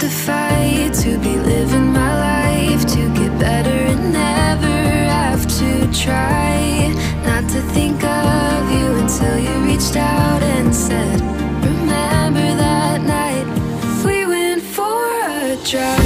to fight to be living my life To get better and never have to try Not to think of you until you reached out and said Remember that night we went for a drive.